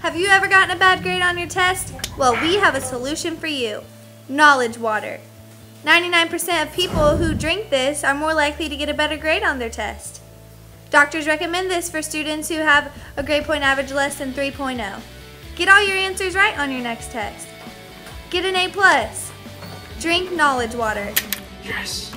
Have you ever gotten a bad grade on your test? Well, we have a solution for you. Knowledge water. 99% of people who drink this are more likely to get a better grade on their test. Doctors recommend this for students who have a grade point average less than 3.0. Get all your answers right on your next test. Get an A+. plus. Drink knowledge water. Yes.